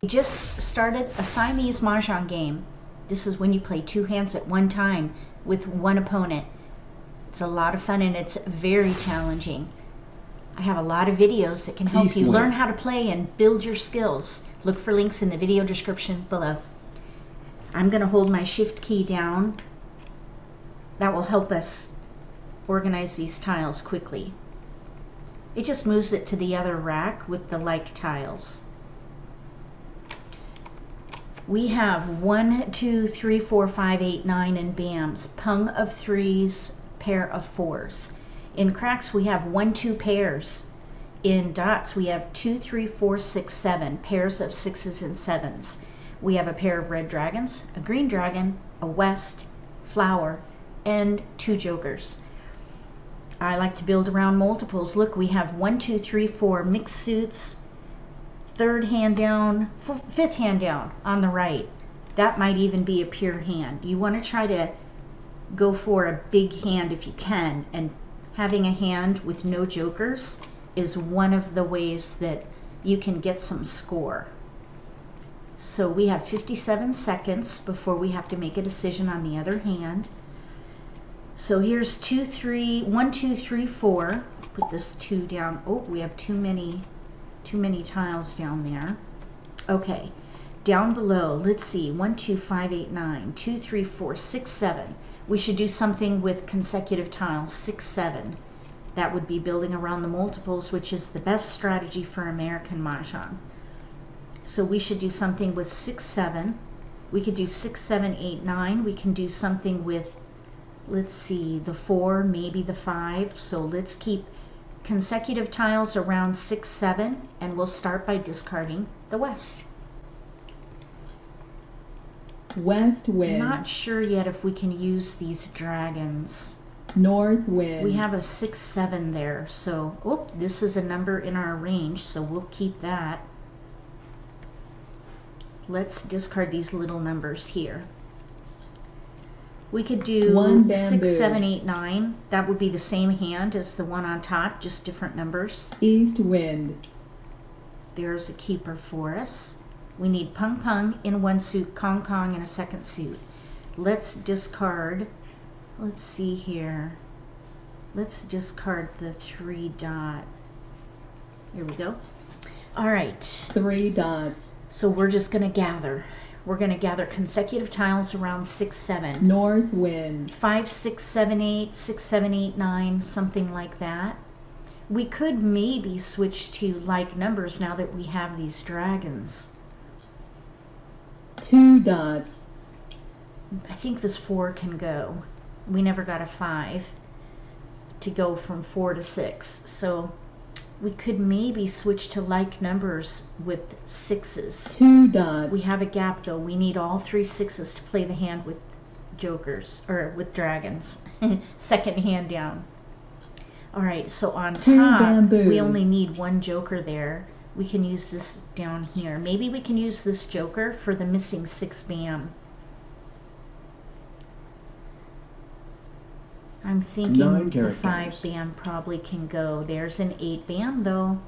We just started a Siamese Mahjong game. This is when you play two hands at one time with one opponent. It's a lot of fun and it's very challenging. I have a lot of videos that can help you learn how to play and build your skills. Look for links in the video description below. I'm going to hold my shift key down. That will help us organize these tiles quickly. It just moves it to the other rack with the like tiles. We have one, two, three, four, five, eight, nine in BAMs, pung of threes, pair of fours. In cracks, we have one, two pairs. In dots, we have two, three, four, six, seven, pairs of sixes and sevens. We have a pair of red dragons, a green dragon, a west, flower, and two jokers. I like to build around multiples. Look, we have one, two, three, four mixed suits, third hand down, fifth hand down on the right. That might even be a pure hand. You want to try to go for a big hand if you can, and having a hand with no jokers is one of the ways that you can get some score. So we have 57 seconds before we have to make a decision on the other hand. So here's two, three, one, two, three, four. Put this two down. Oh, we have too many, too many tiles down there. Okay, down below, let's see, one, two, five, eight, nine, two, three, four, six, seven. We should do something with consecutive tiles, six, seven. That would be building around the multiples, which is the best strategy for American Mahjong. So we should do something with six, seven. We could do six, seven, eight, nine. We can do something with let's see, the four, maybe the five. So let's keep consecutive tiles around six, seven, and we'll start by discarding the west. West wind. Not sure yet if we can use these dragons. North wind. We have a six, seven there. So, oh, this is a number in our range, so we'll keep that. Let's discard these little numbers here. We could do One six, seven, eight, nine. That would be the same hand as the one on top, just different numbers. East wind. There's a keeper for us. We need Pung Pung in one suit, Kong Kong in a second suit. Let's discard, let's see here. Let's discard the three dot. Here we go. All right, Three dots. so we're just gonna gather. We're gonna gather consecutive tiles around six, seven. North wind. five, six, seven, eight, six, seven, eight, nine, something like that. We could maybe switch to like numbers now that we have these dragons. Two dots. I think this four can go. We never got a five to go from four to six. So we could maybe switch to like numbers with sixes. Two dots. We have a gap though. We need all three sixes to play the hand with jokers or with dragons. Second hand down. All right, so on Two top, bamboos. we only need one joker there. We can use this down here. Maybe we can use this joker for the missing six bam. I'm thinking the five characters. bam probably can go. There's an eight bam though.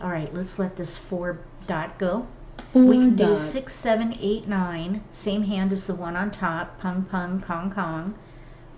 All right, let's let this four dot go. Four We can do six, seven, eight, nine, same hand as the one on top, pung pung, kong kong.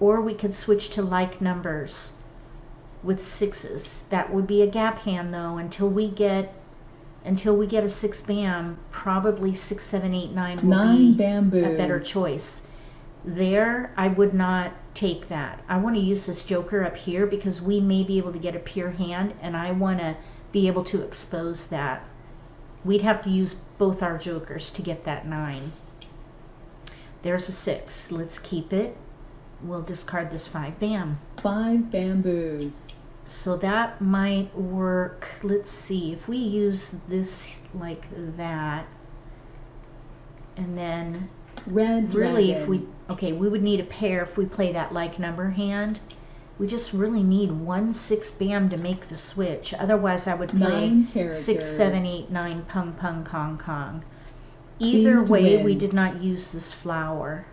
Or we could switch to like numbers with sixes. That would be a gap hand though, until we get until we get a six bam, probably six, seven, eight, nine will Nine be bamboos. a better choice. There, I would not take that. I want to use this joker up here because we may be able to get a pure hand and I want to be able to expose that. We'd have to use both our jokers to get that nine. There's a six. Let's keep it. We'll discard this five. Bam. Five bamboos. So that might work. Let's see. If we use this like that, and then Red really if we okay we would need a pair if we play that like number hand. We just really need one six bam to make the switch. Otherwise i would play six seven eight nine pung pung kong kong. Either East way we did not use this flower.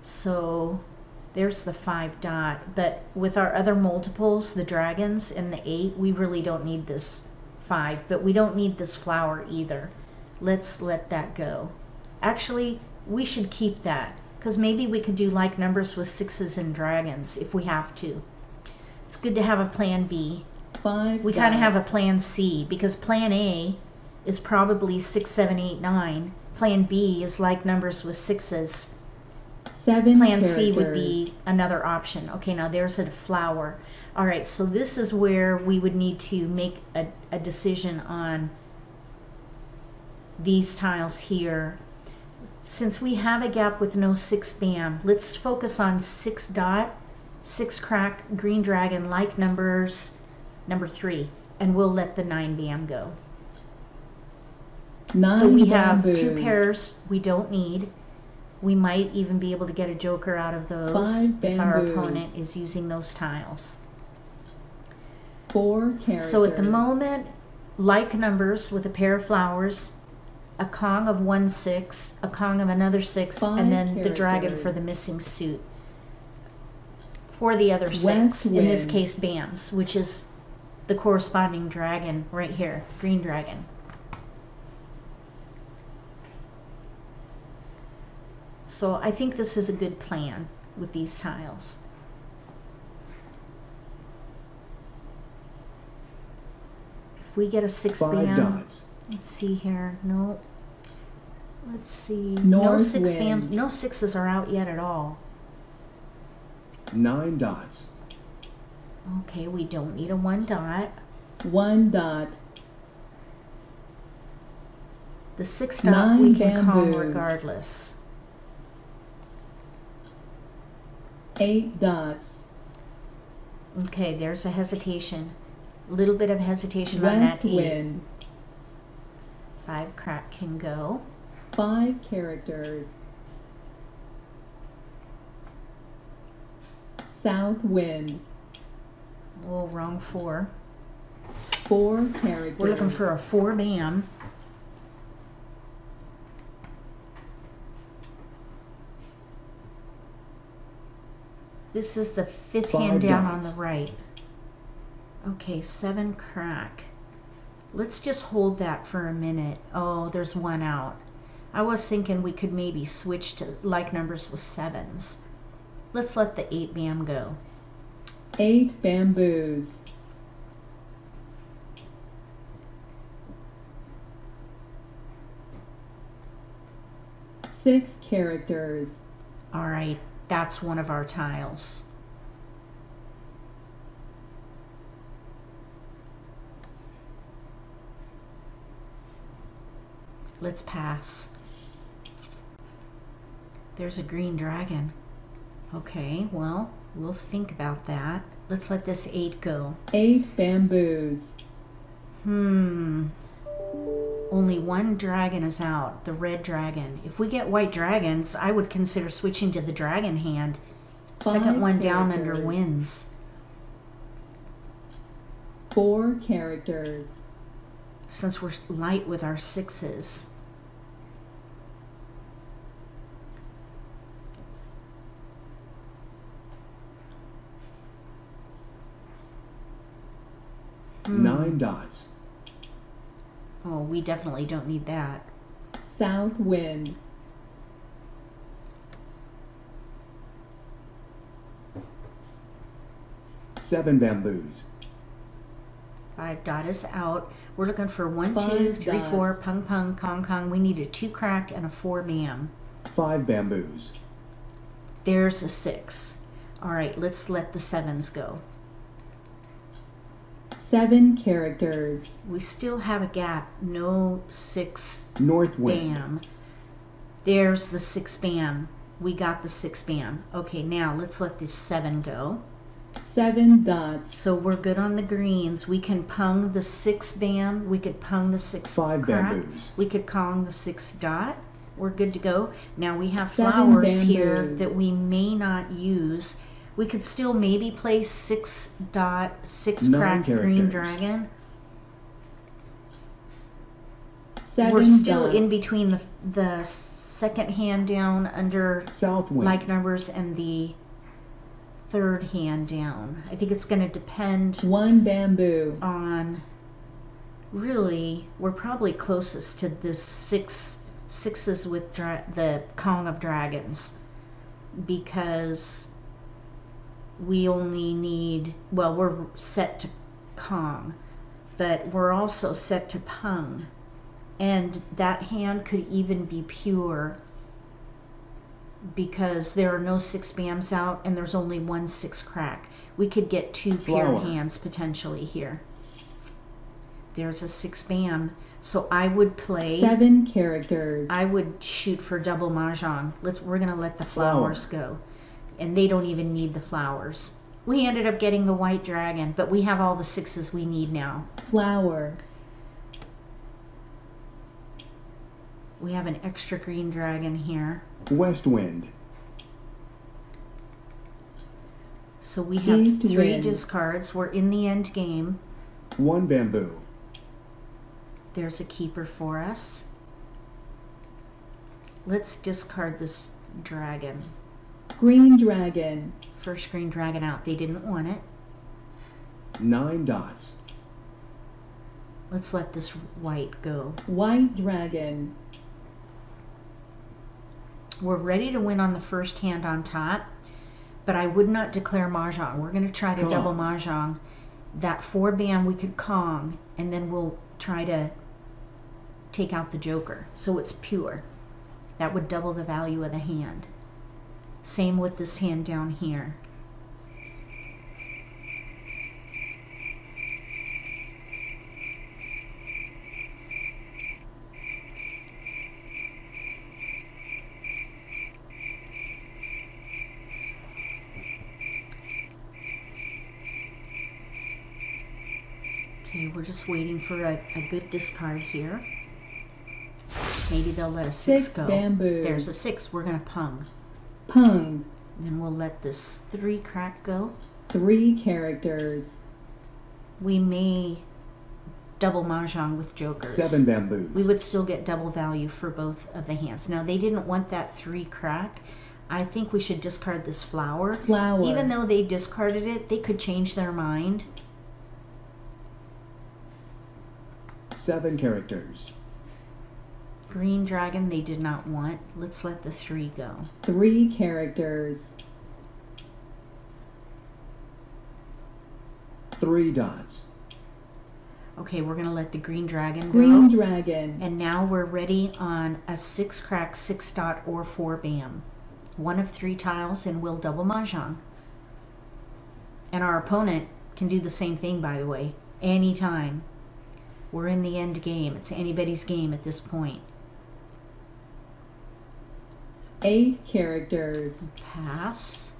So there's the five dot. But with our other multiples the dragons and the eight we really don't need this five, but we don't need this flower either. Let's let that go. Actually, we should keep that because maybe we could do like numbers with sixes and dragons if we have to. It's good to have a plan B. Five. We kind of have a plan C because plan A is probably six, seven, eight, nine. Plan B is like numbers with sixes. Seven Plan C would be another option. Okay, now there's a flower. All right, so this is where we would need to make a, a decision on these tiles here. Since we have a gap with no six bam, let's focus on six dot, six crack, green dragon, like numbers, number three, and we'll let the nine bam go. Nine So we have two pairs we don't need. We might even be able to get a joker out of those if our opponent is using those tiles. Four characters. So at the moment, like numbers with a pair of flowers, a Kong of one six, a Kong of another six, Five and then the dragon characters. for the missing suit. For the other West six, in this case Bams, which is the corresponding dragon right here, green dragon. So I think this is a good plan with these tiles. If we get a six Five bam, dots. let's see here. No. Let's see. no six wind. bams. No sixes are out yet at all. Nine dots. Okay, we don't need a one dot. One dot. The six dot Nine we can call regardless. Eight dots. Okay, there's a hesitation. A Little bit of hesitation on that West eight. wind. Five crack can go. Five characters. South wind. Oh, wrong four. Four characters. We're looking for a four bam. This is the fifth hand Five down on the right. Okay, seven crack. Let's just hold that for a minute. Oh, there's one out. I was thinking we could maybe switch to like numbers with sevens. Let's let the eight bam go. Eight bamboos. Six characters. All right, that's one of our tiles. Let's pass. There's a green dragon. Okay, well, we'll think about that. Let's let this eight go. Eight bamboos. Hmm. Only one dragon is out, the red dragon. If we get white dragons, I would consider switching to the dragon hand. Second Five one down under wins. Four characters. Since we're light with our sixes. Hmm. Nine dots. Oh, we definitely don't need that. South wind. Seven bamboos. Five dot is out. We're looking for one, Five two, three, four, dots. pung pung, kong kong. We need a two crack and a four bam. Five bamboos. There's a six. All right, let's let the sevens go. Seven characters. We still have a gap. No six North wind. bam. There's the six bam. We got the six bam. Okay, now let's let this seven go. Seven dots. So we're good on the greens. We can pung the six bam. We could pung the six Five crack. bamboos. We could Kong the six dot. We're good to go. Now we have Seven flowers here bamboos. that we may not use. We could still maybe play six dot, six Nine crack green characters. dragon. 7 We're still dots. in between the the second hand down under South wind. like numbers and the third hand down. I think it's going to depend One bamboo. on really we're probably closest to this six sixes with dra- the Kong of Dragons because we only need well we're set to Kong but we're also set to Pung and that hand could even be pure because there are no six bams out and there's only one six crack we could get two pure hands potentially here there's a six bam so i would play Seven characters. I would shoot for double mahjong. Let's we're gonna let the Flower. flowers go, and they don't even need the flowers. We ended up getting the white dragon, but we have all the sixes we need now. Flower. We have an extra green dragon here, West wind. so we have East three wind. discards. We're in the end game. One bamboo. There's a keeper for us. Let's discard this dragon. Green dragon. First green dragon out. They didn't want it. Nine dots. Let's let this white go. White dragon. We're ready to win on the first hand on top, but I would not declare mahjong. We're going to try to Kong. double mahjong. That four bam we could Kong, and then we'll try to take out the joker. So it's pure. That would double the value of the hand. Same with this hand down here. Okay, we're just waiting for a, a good discard here. Maybe they'll let a six, Six go. bamboo. There's a six. We're gonna pung. Pung. Then we'll let this three crack go. Three characters. We may double mahjong with jokers. Seven bamboos. We would still get double value for both of the hands. Now they didn't want that three crack. I think we should discard this flower. Flower. Even though they discarded it, they could change their mind. Seven characters. Green dragon they did not want. Let's let the three go. Three characters. Three dots. Okay, we're gonna let the green dragon go. Green dragon. And now we're ready on a six crack, six dot, or four bam. One of three tiles, and we'll double mahjong. And our opponent can do the same thing, by the way, anytime. We're in the end game. It's anybody's game at this point. Eight characters. Pass.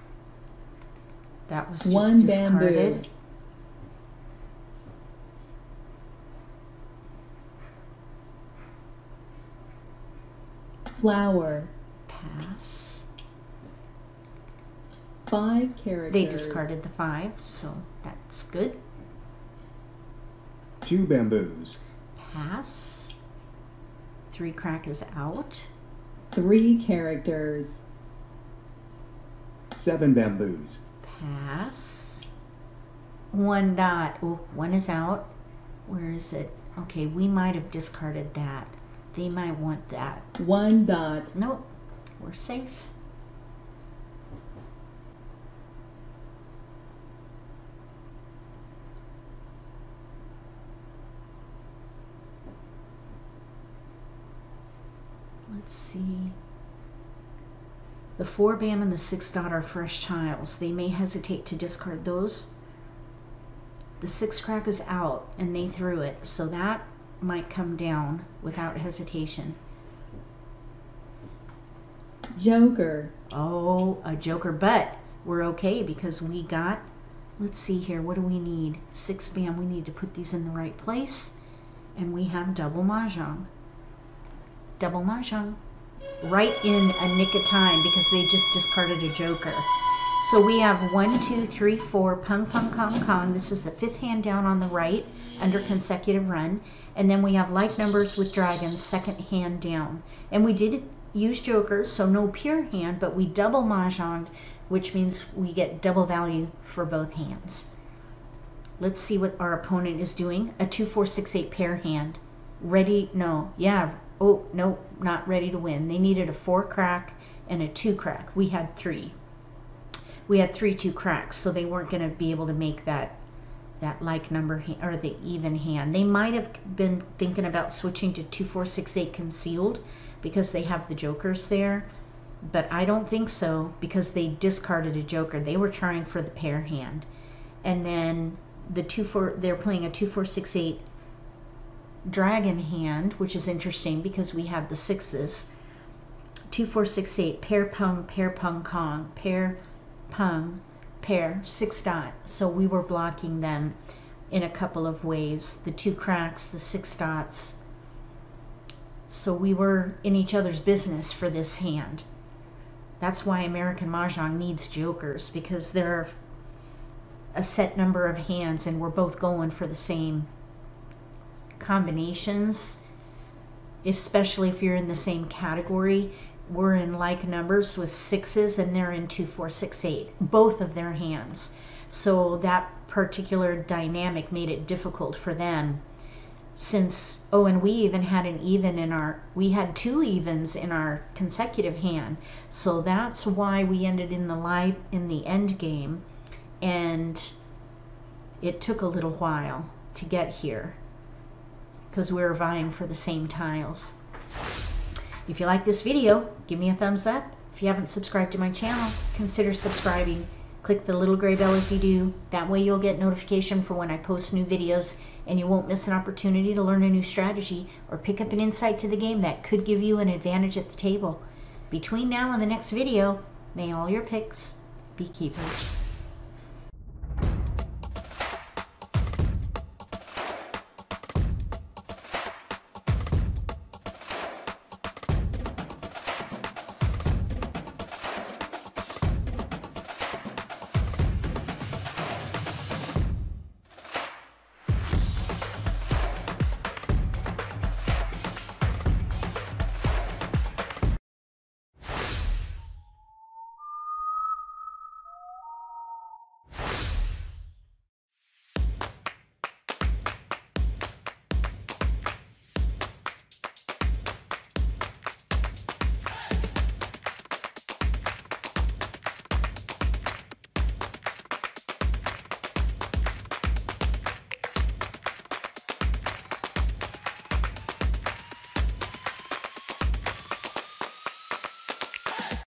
That was just One discarded. bamboo. Flower. Pass. Five characters. They discarded the five, so that's good. Two bamboos. Pass. Three crack is out. Three characters. Seven bamboos. Pass. One dot. Oh, one is out. Where is it? Okay, we might have discarded that. They might want that. One dot. Nope, we're safe. Let's see. The four bam and the six dot are fresh tiles. They may hesitate to discard those. The six crack is out and they threw it, so that might come down without hesitation. Joker. Oh, a joker, but we're okay because we got, let's see here, what do we need? Six bam, we need to put these in the right place. And we have double mahjong. Double mahjong. Right in a nick of time because they just discarded a joker. So we have one, two, three, four, pung, pung, kong, kong. This is the fifth hand down on the right under consecutive run. And then we have like numbers with dragons, second hand down. And we did use jokers, so no pure hand, but we double mahjonged, which means we get double value for both hands. let's see what our opponent is doing. A two, four, six, eight pair hand. Ready? No. Yeah. Oh, no, not ready to win. They needed a four crack and a two crack. We had three. We had three two cracks, so they weren't going to be able to make that that like number or the even hand. They might have been thinking about switching to two, four, six, eight concealed because they have the jokers there, but I don't think so because they discarded a joker. They were trying for the pair hand, and then the two four they're playing a two four six eight dragon hand, which is interesting because we have the sixes. Two four six eight pair pung pair pung kong pair pung pair six dot. So we were blocking them in a couple of ways. The two cracks, the six dots. So we were in each other's business for this hand. That's why American Mahjong needs jokers because there are a set number of hands and we're both going for the same combinations especially if you're in the same category we're in like numbers with sixes and they're in two four six eight both of their hands. So that particular dynamic made it difficult for them. Since oh and we even had an even in our we had two evens in our consecutive hand. So that's why we ended in the live in the end game. And it took a little while to get here because we were vying for the same tiles. If you like this video give me a thumbs up. If you haven't subscribed to my channel consider subscribing. Click the little gray bell if you do. That way you'll get notification for when I post new videos and you won't miss an opportunity to learn a new strategy or pick up an insight to the game that could give you an advantage at the table. Between now and the next video may all your picks be keepers